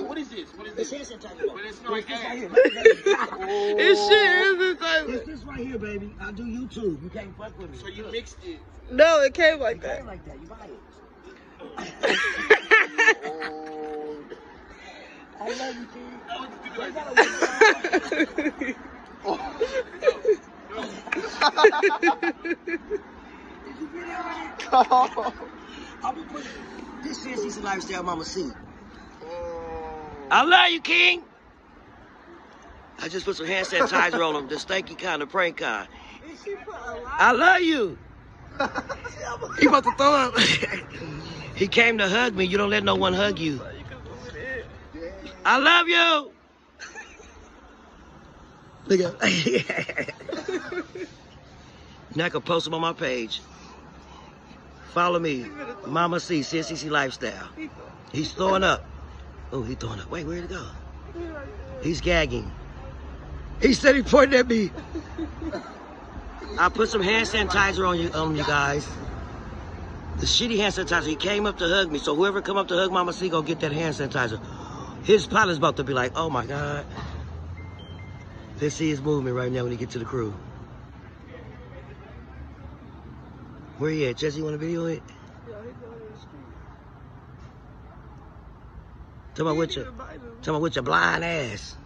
like, what is this? What is It's this? hand sanitizer. But it's not it's this right here. Look at that. It shit is the It's this right here, baby. I do YouTube. You can't fuck with me. So you Look. mixed it. No, it came like It that. came like that. You buy it. I love you, kid. I want to do You it gotta like work it out. Did you video it? I'm gonna put this is his lifestyle, Mama C. I love you, King. I just put some hand sanitizer on him, the stanky kind, of prank kind. I love you. he about to throw up. he came to hug me. You don't let no one hug you. I love you. Look at. now I can post them on my page. Follow me, Mama C, CNCC Lifestyle. He's throwing up. Oh, he's throwing up. Wait, where'd it go? He's gagging. He said he pointed at me. I put some hand sanitizer on you, on you guys. The shitty hand sanitizer. He came up to hug me, so whoever come up to hug Mama C, go get that hand sanitizer. His pilot's about to be like, oh my God. Let's see his movement right now when he get to the crew. Where you at? Jesse, you want to video it? Tell me with your, tell me with your blind ass.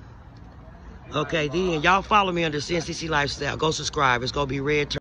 Okay, then y'all follow me under CNCC Lifestyle. Go subscribe. It's gonna be red.